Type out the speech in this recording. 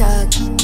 shock.